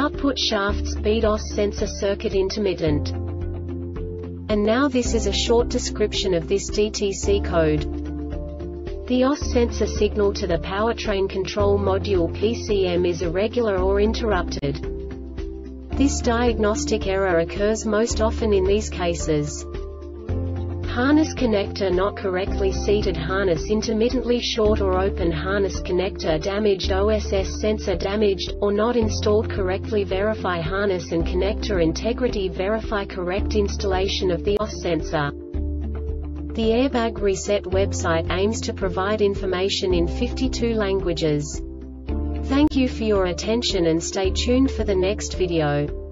Output shaft speed OS sensor circuit intermittent. And now this is a short description of this DTC code. The OS sensor signal to the powertrain control module PCM is irregular or interrupted. This diagnostic error occurs most often in these cases. Harness connector not correctly seated harness intermittently short or open harness connector damaged OSS sensor damaged, or not installed correctly verify harness and connector integrity verify correct installation of the OS sensor. The Airbag Reset website aims to provide information in 52 languages. Thank you for your attention and stay tuned for the next video.